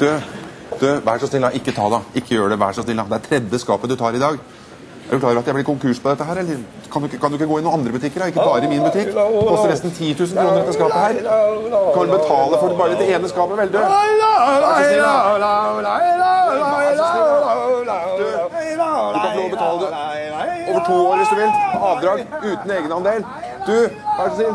Du, du, vær så snill, da. Ikke ta det. Ikke gjør det. Vær så snill. da. Det er tredje skapet du tar i dag. Er du klar over at jeg blir konkurs på dette her, eller? Kan du, ikke, kan du ikke gå i noen andre butikker, da? Ikke bare i min butikk? Det koster nesten 10 000 kroner dette skapet her. Kan du betale for bare det ene skapet, vel, du? Vær så snill, da. Vær så. Du, du kan få lov å betale det over to år hvis du vil. Avdrag uten egenandel. Du, vær så snill.